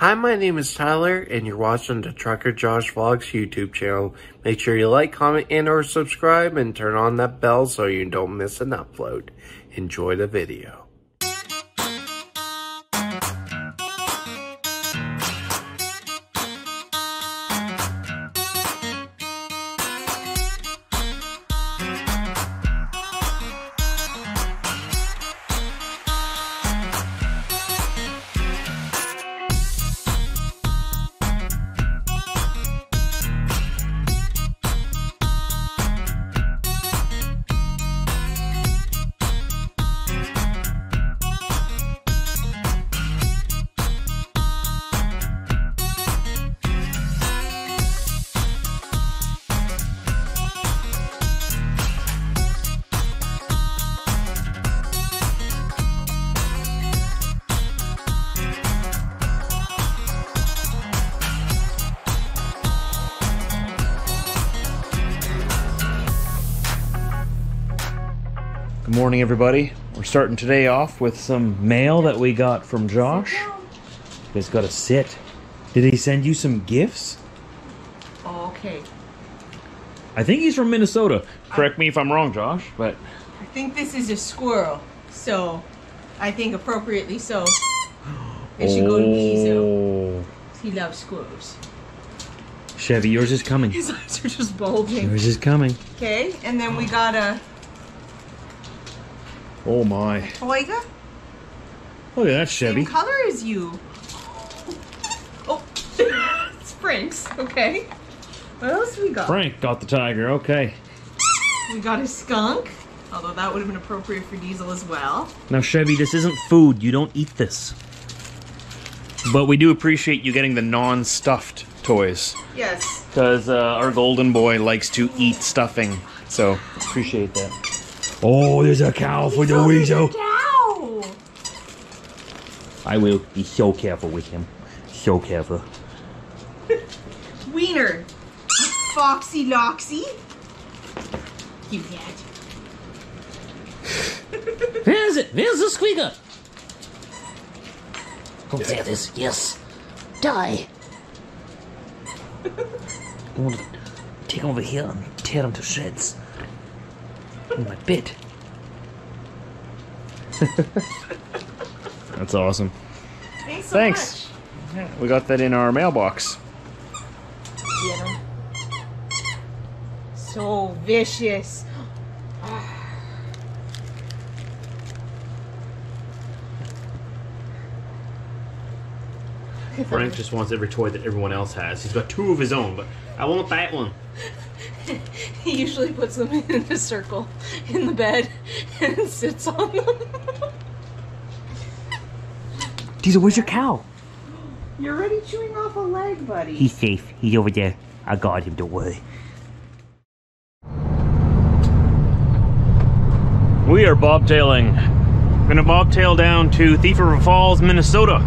Hi, my name is Tyler, and you're watching the Trucker Josh Vlogs YouTube channel. Make sure you like, comment, and or subscribe, and turn on that bell so you don't miss an upload. Enjoy the video. Morning, everybody. We're starting today off with some mail that we got from Josh. He's got to sit. Did he send you some gifts? Okay. I think he's from Minnesota. Correct me if I'm wrong, Josh, but I think this is a squirrel, so I think appropriately so. It should go to Kizo. Oh. He loves squirrels. Chevy, yours is coming. His eyes are just bulging. Yours is coming. Okay, and then we got a Oh my. Toyga. Look at that, Chevy. Same color as you. Oh, it's Frank's. Okay. What else we got? Frank got the tiger. Okay. We got a skunk. Although that would have been appropriate for Diesel as well. Now, Chevy, this isn't food. You don't eat this. But we do appreciate you getting the non-stuffed toys. Yes. Because uh, our golden boy likes to eat stuffing. So, appreciate that. Oh, there's a cow for the weasel. Cow. I will be so careful with him. So careful. Wiener. Foxy Loxy. You dad. Where's it? Where's the squeaker? Oh, there it is. Yes. Die. I want to take him over here and tear him to shreds. In my bed. That's awesome. Thanks so Thanks. We got that in our mailbox. much. Get him. So vicious. Frank just wants every toy that everyone else has. He's got two of his own, but I want that one. He usually puts them in a circle in the bed and sits on them. Diesel, where's your cow? You're already chewing off a leg, buddy. He's safe. He's over there. I got him, don't worry. We are bobtailing. Gonna bobtail down to Thief River Falls, Minnesota.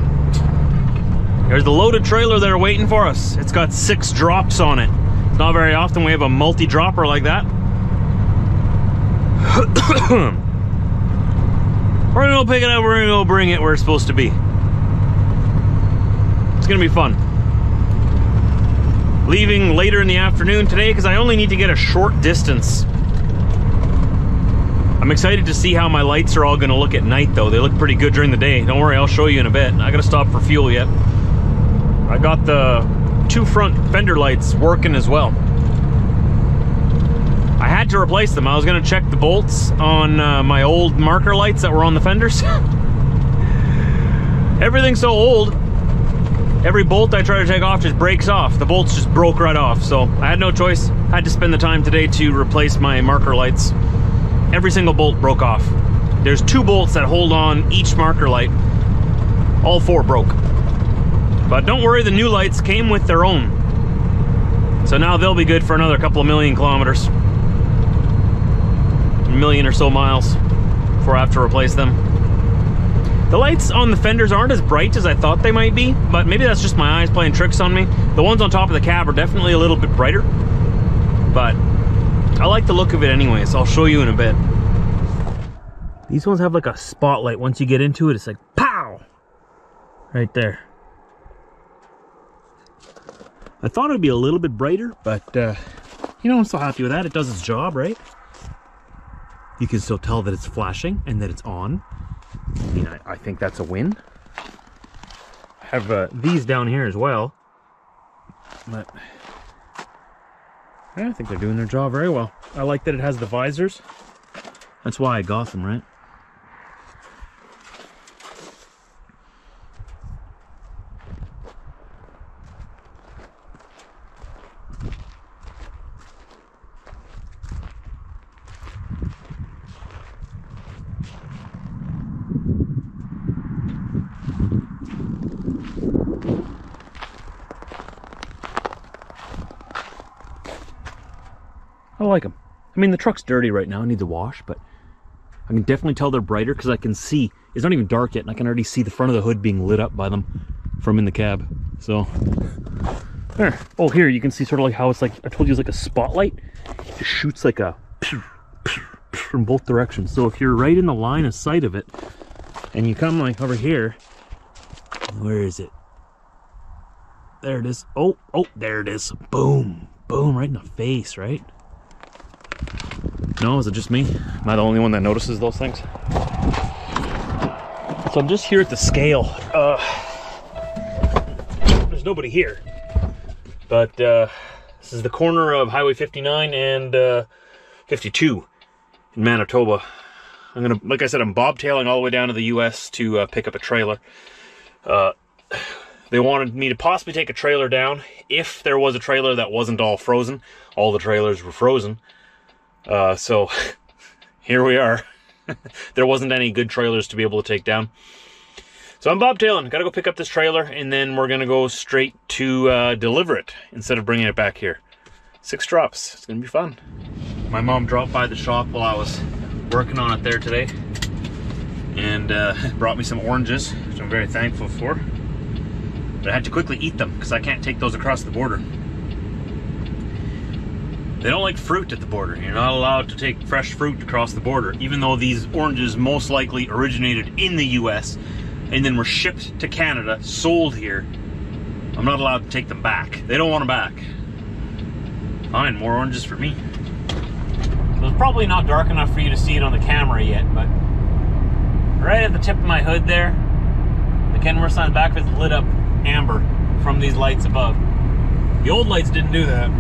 There's the loaded trailer there waiting for us. It's got six drops on it. Not very often we have a multi-dropper like that. we're gonna go pick it up, we're gonna go bring it where it's supposed to be. It's gonna be fun. Leaving later in the afternoon today because I only need to get a short distance. I'm excited to see how my lights are all gonna look at night though. They look pretty good during the day. Don't worry, I'll show you in a bit. I gotta stop for fuel yet. I got the two front fender lights working as well. I had to replace them. I was gonna check the bolts on uh, my old marker lights that were on the fenders. Everything's so old, every bolt I try to take off just breaks off. The bolts just broke right off, so I had no choice. I had to spend the time today to replace my marker lights. Every single bolt broke off. There's two bolts that hold on each marker light. All four broke. But don't worry, the new lights came with their own. So now they'll be good for another couple of million kilometers. A million or so miles before I have to replace them. The lights on the fenders aren't as bright as I thought they might be, but maybe that's just my eyes playing tricks on me. The ones on top of the cab are definitely a little bit brighter, but I like the look of it anyways. I'll show you in a bit. These ones have like a spotlight. Once you get into it, it's like pow! Right there. I thought it would be a little bit brighter, but uh, you know, I'm still happy with that. It does its job, right? You can still tell that it's flashing and that it's on. I mean, I, I think that's a win. I have uh, these down here as well. But yeah, I think they're doing their job very well. I like that it has the visors. That's why I got them, right? Mean, the truck's dirty right now. I need a wash, but I can definitely tell they're brighter because I can see. It's not even dark yet, and I can already see the front of the hood being lit up by them from in the cab. So, there. Oh, here you can see sort of like how it's like I told you, it's like a spotlight. It just shoots like a from both directions. So if you're right in the line of sight of it, and you come like over here, where is it? There it is. Oh, oh, there it is. Boom, boom, right in the face, right? No, is it just me? Am I the only one that notices those things? So I'm just here at the scale. Uh, there's nobody here. But uh, this is the corner of Highway 59 and uh, 52 in Manitoba. I'm gonna, like I said, I'm bobtailing all the way down to the U.S. to uh, pick up a trailer. Uh, they wanted me to possibly take a trailer down if there was a trailer that wasn't all frozen. All the trailers were frozen. Uh, so here we are. there wasn't any good trailers to be able to take down. So I'm Bob bobtailing. Got to go pick up this trailer, and then we're gonna go straight to uh, deliver it instead of bringing it back here. Six drops. It's gonna be fun. My mom dropped by the shop while I was working on it there today, and uh, brought me some oranges, which I'm very thankful for. But I had to quickly eat them because I can't take those across the border. They don't like fruit at the border. You're not allowed to take fresh fruit across the border, even though these oranges most likely originated in the US and then were shipped to Canada, sold here. I'm not allowed to take them back. They don't want them back. Fine, more oranges for me. So it's probably not dark enough for you to see it on the camera yet, but right at the tip of my hood there, the Kenworth sign back it's lit up amber from these lights above. The old lights didn't do that.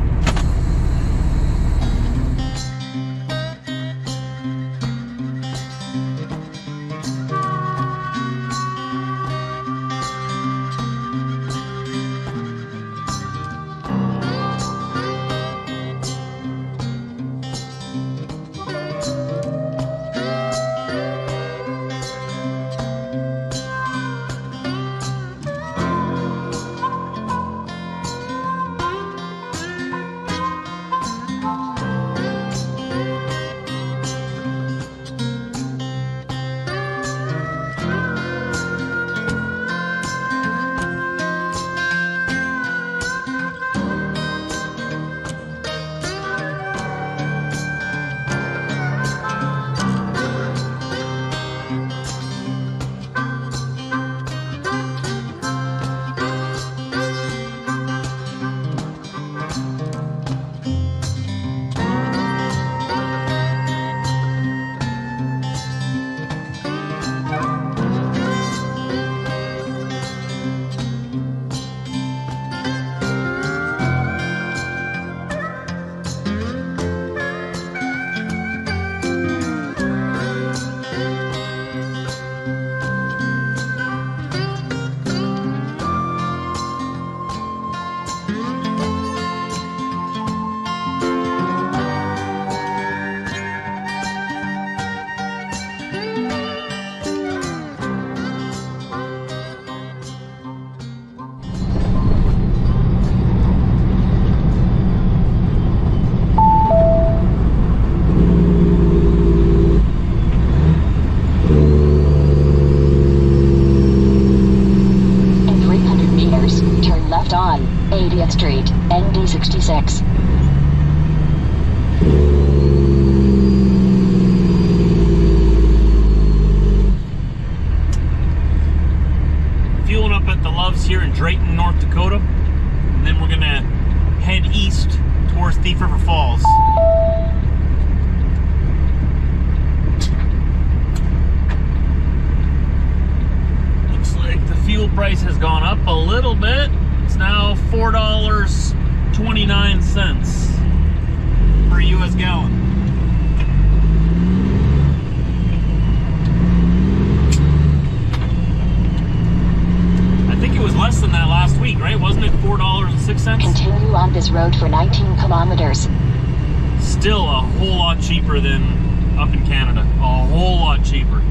Cheaper than up in Canada. A whole lot cheaper.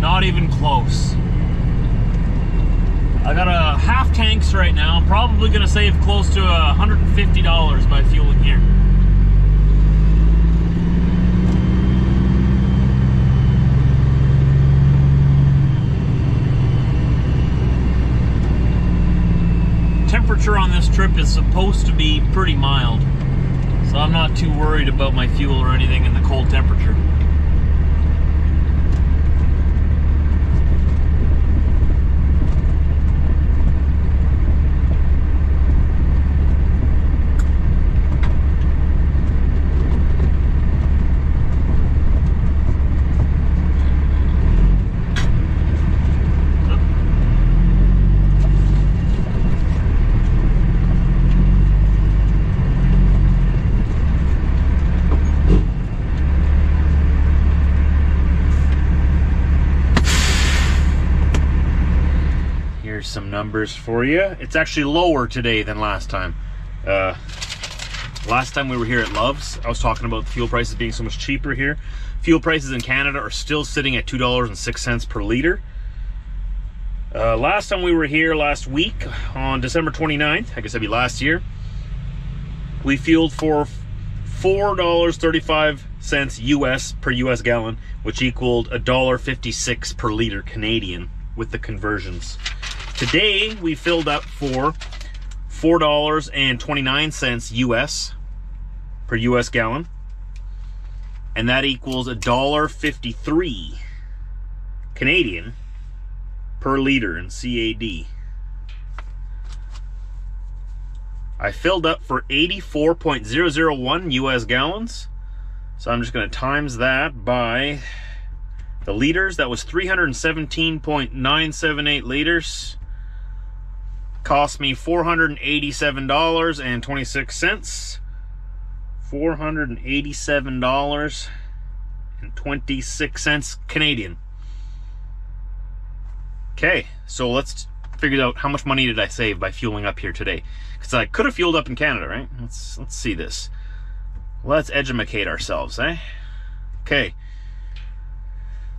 Not even close. I got a half tanks right now. I'm probably gonna save close to $150 by fueling here. Temperature on this trip is supposed to be pretty mild. I'm not too worried about my fuel or anything in the cold temperature. Some numbers for you. It's actually lower today than last time. Uh, last time we were here at Love's, I was talking about the fuel prices being so much cheaper here. Fuel prices in Canada are still sitting at $2.06 per liter. Uh, last time we were here last week on December 29th, I guess that'd be last year, we fueled for $4.35 US per US gallon, which equaled $1.56 per liter Canadian with the conversions. Today we filled up for $4.29 US per US gallon, and that equals $1.53 Canadian per liter in CAD. I filled up for 84.001 US gallons. So I'm just going to times that by the liters. That was 317.978 liters. Cost me $487.26. $487.26 Canadian. Okay, so let's figure out how much money did I save by fueling up here today. Because I could have fueled up in Canada, right? Let's let's see this. Let's educate ourselves, eh? Okay.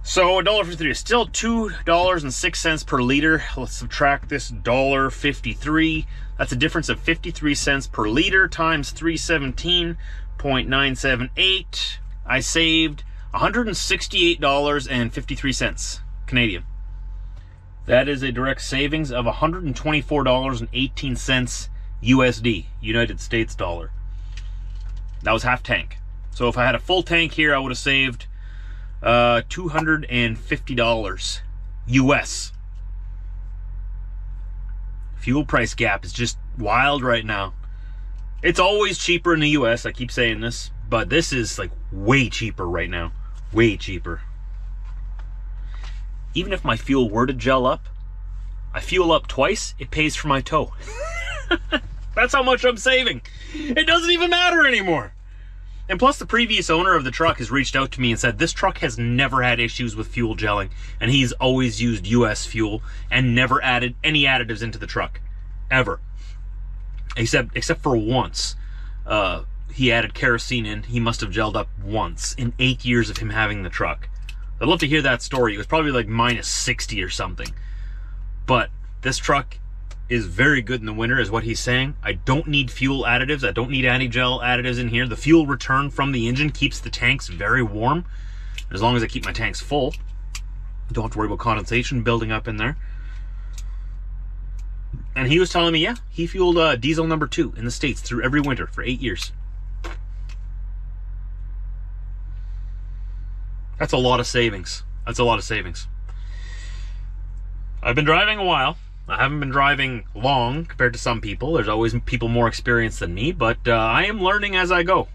So a dollar fifty-three is still two dollars and six cents per liter. Let's subtract this dollar fifty-three. That's a difference of fifty-three cents per liter times three seventeen point nine seven eight. I saved one hundred and sixty-eight dollars and fifty-three cents Canadian. That is a direct savings of $124.18 USD, United States dollar. That was half tank. So if I had a full tank here, I would have saved uh, $250 US. Fuel price gap is just wild right now. It's always cheaper in the US, I keep saying this, but this is like way cheaper right now. Way cheaper. Even if my fuel were to gel up, I fuel up twice, it pays for my tow. That's how much I'm saving. It doesn't even matter anymore. And plus, the previous owner of the truck has reached out to me and said this truck has never had issues with fuel gelling, and he's always used US fuel and never added any additives into the truck, ever. Except, except for once, uh, he added kerosene in. He must have gelled up once in eight years of him having the truck. I'd love to hear that story. It was probably like minus 60 or something. But this truck is very good in the winter, is what he's saying. I don't need fuel additives. I don't need anti-gel additives in here. The fuel return from the engine keeps the tanks very warm. As long as I keep my tanks full, don't have to worry about condensation building up in there. And he was telling me, yeah, he fueled uh, diesel number two in the States through every winter for eight years. That's a lot of savings. That's a lot of savings. I've been driving a while. I haven't been driving long compared to some people. There's always people more experienced than me, but uh, I am learning as I go.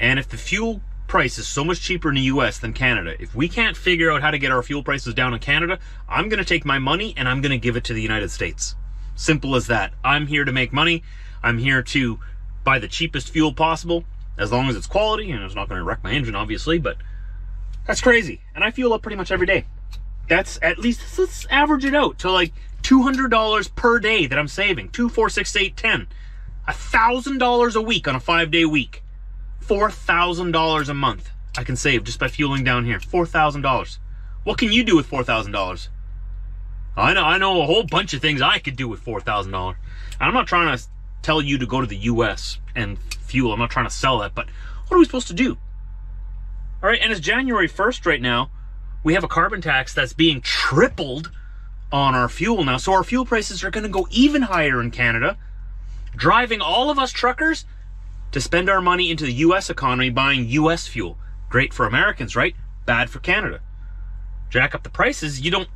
And if the fuel price is so much cheaper in the US than Canada, if we can't figure out how to get our fuel prices down in Canada, I'm going to take my money and I'm going to give it to the United States. Simple as that. I'm here to make money. I'm here to buy the cheapest fuel possible, as long as it's quality, and it's not going to wreck my engine, obviously, but that's crazy. And I fuel up pretty much every day. That's at least, let's average it out to like $200 per day that I'm saving. Two, four, six, eight, ten. A thousand dollars a week on a five day week. Four thousand dollars a month I can save just by fueling down here. Four thousand dollars. What can you do with four thousand dollars? I know I know a whole bunch of things I could do with four thousand dollars. I'm not trying to tell you to go to the US and fuel. I'm not trying to sell that, but what are we supposed to do? All right, and it's January 1st right now. We have a carbon tax that's being tripled on our fuel now. So our fuel prices are going to go even higher in Canada, driving all of us truckers to spend our money into the US economy buying US fuel. Great for Americans, right? Bad for Canada. Jack up the prices, you don't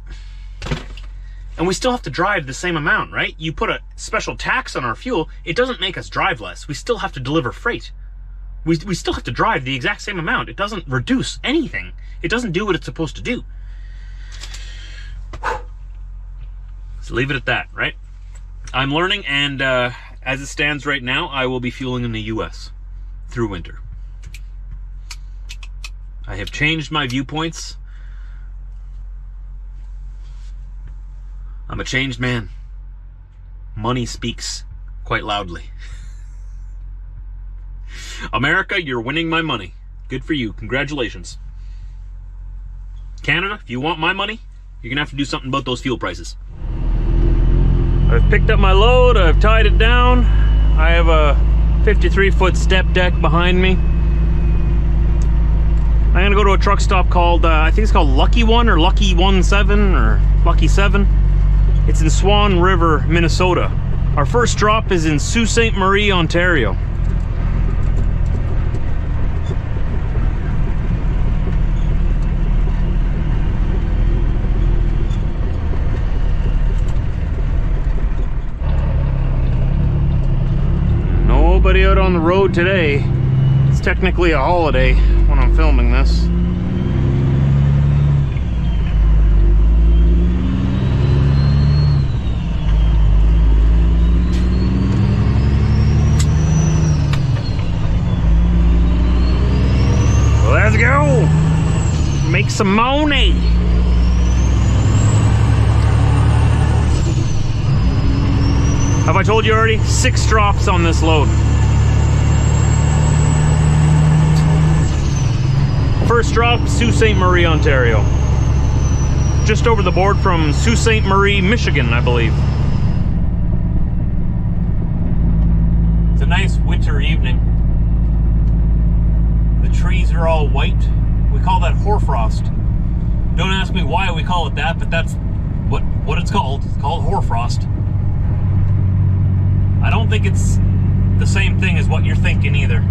and we still have to drive the same amount, right? You put a special tax on our fuel, it doesn't make us drive less. We still have to deliver freight. We, we still have to drive the exact same amount. It doesn't reduce anything. It doesn't do what it's supposed to do. So leave it at that, right? I'm learning, and uh, as it stands right now, I will be fueling in the US through winter. I have changed my viewpoints. I'm a changed man. Money speaks quite loudly. America, you're winning my money. Good for you. Congratulations. Canada, if you want my money, you're going to have to do something about those fuel prices. I've picked up my load, I've tied it down. I have a 53 foot step deck behind me. I'm gonna go to a truck stop called, uh, I think it's called Lucky One or Lucky One Seven or Lucky Seven. It's in Swan River, Minnesota. Our first drop is in Sault Ste. Marie, Ontario. Nobody out on the road today. It's technically a holiday when I'm filming this. Let's go! Make some money! Have I told you already? Six drops on this load. First drop, Sault Ste. Marie, Ontario. Just over the board from Sault Ste. Marie, Michigan, I believe. It's a nice winter evening. The trees are all white. We call that hoarfrost. Don't ask me why we call it that, but that's what, what it's called. It's called hoarfrost. I don't think it's the same thing as what you're thinking either.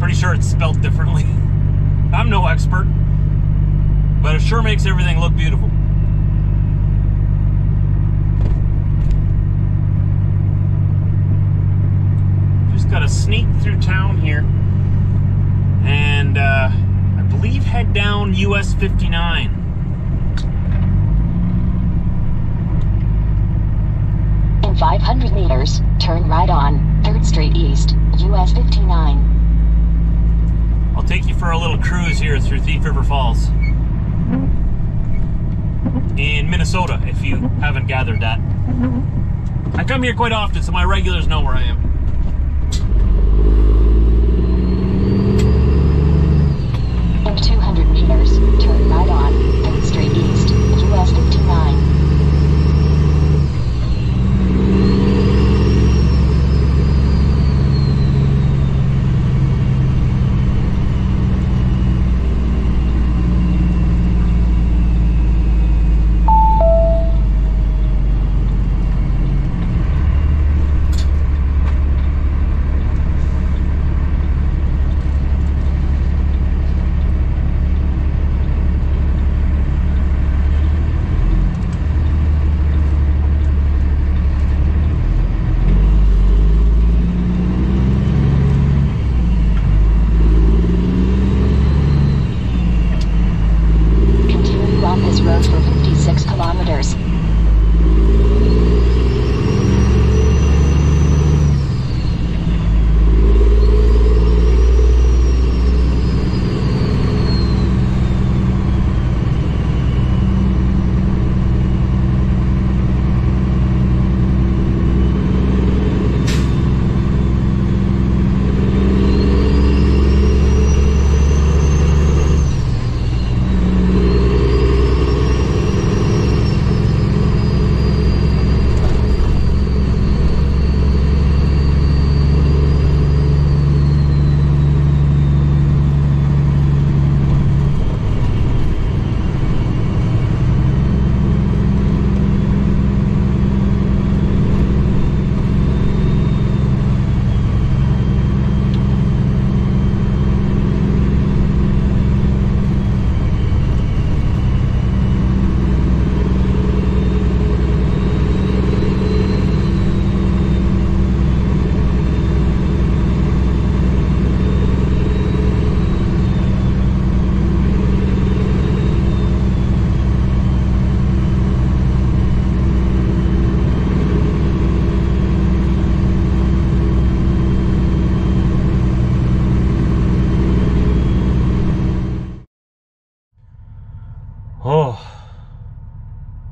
Pretty sure it's spelled differently. I'm no expert, but it sure makes everything look beautiful. Just gotta sneak through town here and uh, I believe head down US 59. In 500 meters, turn right on 3rd Street East, US 59. I'll take you for a little cruise here through Thief River Falls in Minnesota, if you haven't gathered that. I come here quite often, so my regulars know where I am.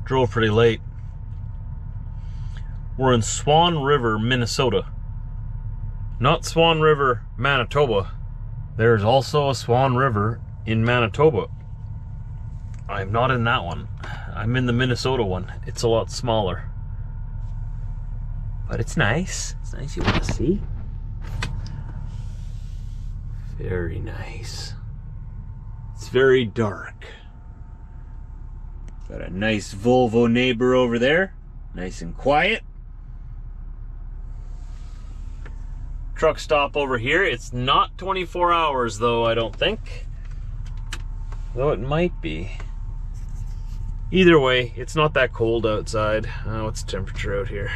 Drove pretty late. We're in Swan River, Minnesota. Not Swan River, Manitoba. There's also a Swan River in Manitoba. I'm not in that one. I'm in the Minnesota one. It's a lot smaller. But it's nice. It's nice you want to see. Very nice. It's very dark. Got a nice Volvo neighbor over there. Nice and quiet. Truck stop over here. It's not 24 hours though, I don't think. Though it might be. Either way, it's not that cold outside. Uh, what's the temperature out here?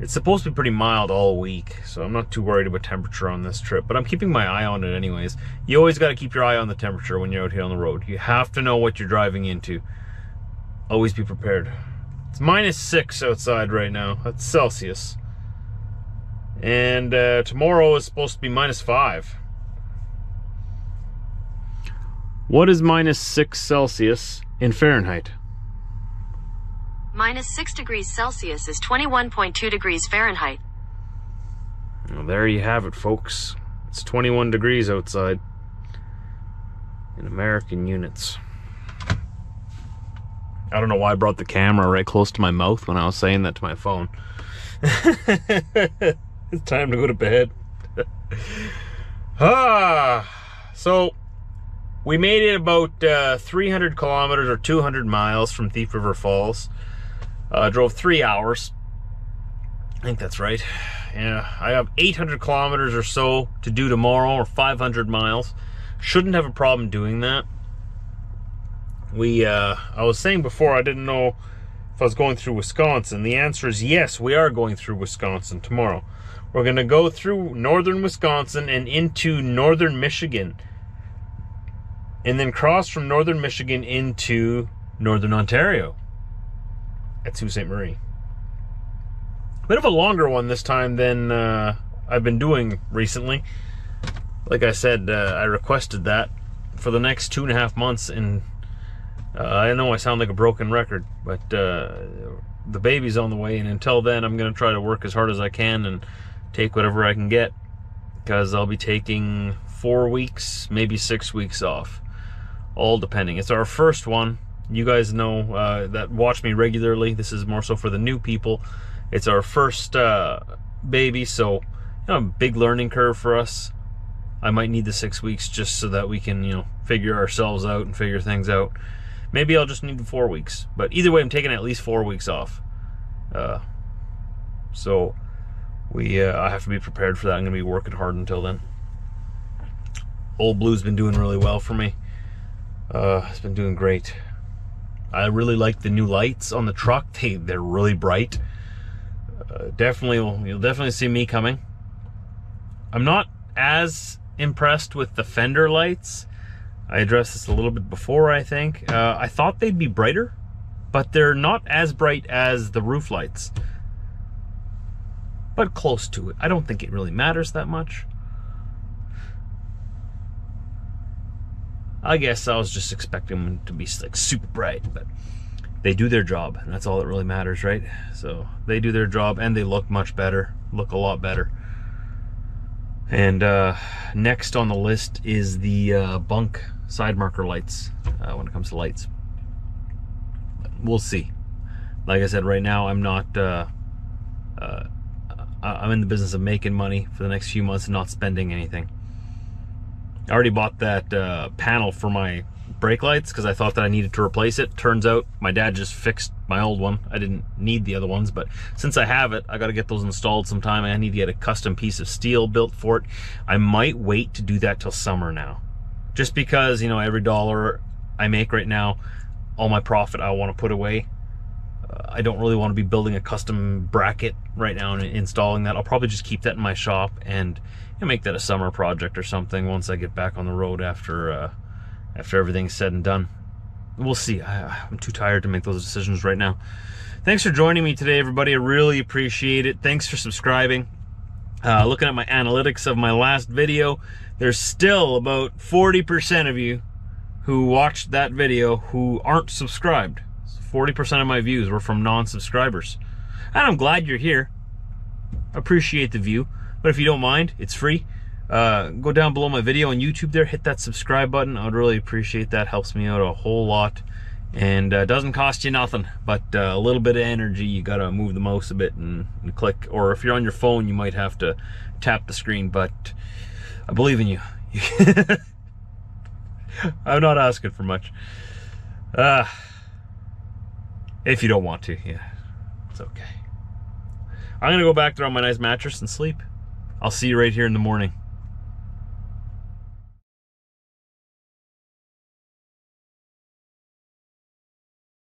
It's supposed to be pretty mild all week, so I'm not too worried about temperature on this trip, but I'm keeping my eye on it anyways. You always got to keep your eye on the temperature when you're out here on the road. You have to know what you're driving into. Always be prepared. It's minus six outside right now. That's Celsius. And uh, tomorrow is supposed to be minus five. What is minus six Celsius in Fahrenheit? Minus 6 degrees Celsius is 21.2 degrees Fahrenheit. Well, there you have it, folks. It's 21 degrees outside in American units. I don't know why I brought the camera right close to my mouth when I was saying that to my phone. it's time to go to bed. ah, so we made it about uh, 300 kilometers or 200 miles from Thief River Falls. Uh, drove three hours. I think that's right. Yeah, I have 800 kilometers or so to do tomorrow, or 500 miles. Shouldn't have a problem doing that. We, uh, I was saying before, I didn't know if I was going through Wisconsin. The answer is yes, we are going through Wisconsin tomorrow. We're going to go through northern Wisconsin and into northern Michigan. And then cross from northern Michigan into northern Ontario at Sault Ste. Marie. Bit of a longer one this time than uh, I've been doing recently. Like I said, uh, I requested that for the next two and a half months, and uh, I know I sound like a broken record, but uh, the baby's on the way, and until then, I'm going to try to work as hard as I can and take whatever I can get because I'll be taking four weeks, maybe six weeks off, all depending. It's our first one you guys know uh, that watch me regularly. This is more so for the new people. It's our first uh, baby, so you know, big learning curve for us. I might need the six weeks just so that we can, you know, figure ourselves out and figure things out. Maybe I'll just need the four weeks, but either way, I'm taking at least four weeks off. Uh, so we, uh, I have to be prepared for that. I'm gonna be working hard until then. Old Blue's been doing really well for me. Uh, it's been doing great. I really like the new lights on the truck. They they're really bright. Uh, definitely, you'll definitely see me coming. I'm not as impressed with the fender lights. I addressed this a little bit before, I think. Uh, I thought they'd be brighter, but they're not as bright as the roof lights. But close to it. I don't think it really matters that much. I guess I was just expecting them to be like super bright, but they do their job, and that's all that really matters, right? So they do their job, and they look much better, look a lot better. And uh, next on the list is the uh, bunk side marker lights uh, when it comes to lights. We'll see. Like I said, right now I'm not. Uh, uh, I'm in the business of making money for the next few months and not spending anything. I already bought that uh, panel for my brake lights because I thought that I needed to replace it. Turns out my dad just fixed my old one. I didn't need the other ones, but since I have it, I got to get those installed sometime. I need to get a custom piece of steel built for it. I might wait to do that till summer now. Just because, you know, every dollar I make right now, all my profit I want to put away. Uh, I don't really want to be building a custom bracket right now and installing that. I'll probably just keep that in my shop and and make that a summer project or something once I get back on the road after uh, after everything's said and done. We'll see. I, I'm too tired to make those decisions right now. Thanks for joining me today, everybody. I really appreciate it. Thanks for subscribing. Uh, looking at my analytics of my last video, there's still about 40% of you who watched that video who aren't subscribed. 40% of my views were from non subscribers. And I'm glad you're here. Appreciate the view. But if you don't mind, it's free. Uh, go down below my video on YouTube there, hit that subscribe button. I would really appreciate that. Helps me out a whole lot. And uh, doesn't cost you nothing, but uh, a little bit of energy. You gotta move the mouse a bit and, and click. Or if you're on your phone, you might have to tap the screen. But I believe in you. I'm not asking for much. Uh, if you don't want to, yeah, it's okay. I'm gonna go back there on my nice mattress and sleep. I'll see you right here in the morning.